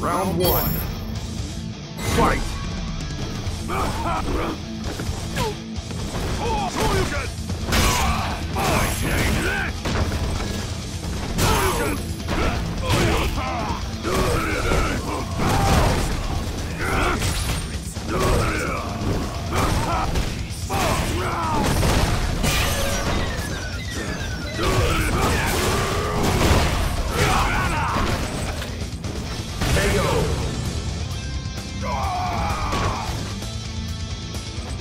Round one. Fight!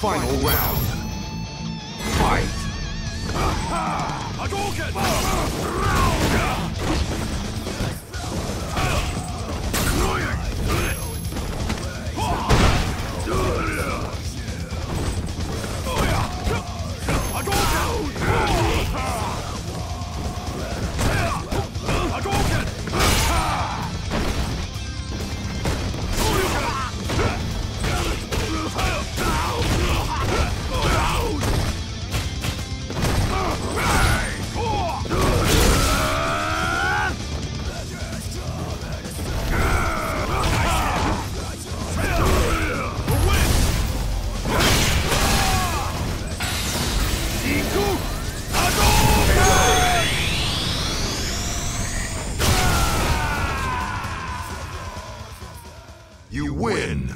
Final round. Fight! You win!